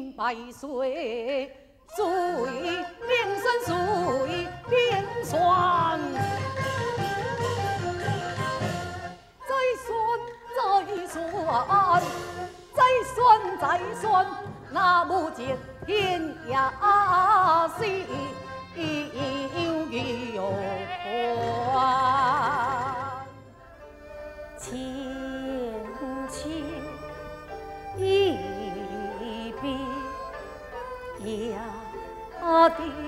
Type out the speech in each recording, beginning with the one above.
百岁，水冰山水冰霜。再算再算，再算再算，那无尽天涯是有关，千千呀的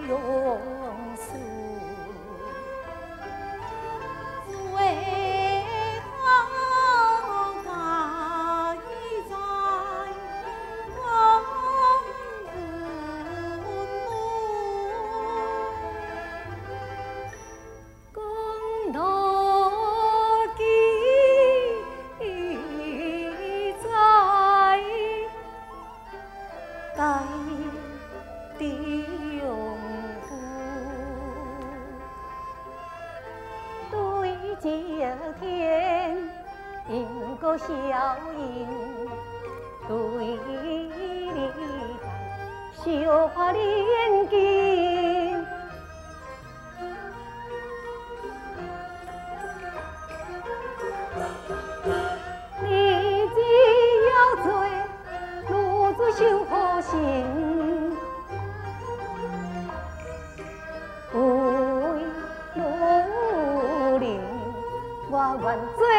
九天，迎个小迎，对你绣花连襟。你只要做，奴子绣花心。万醉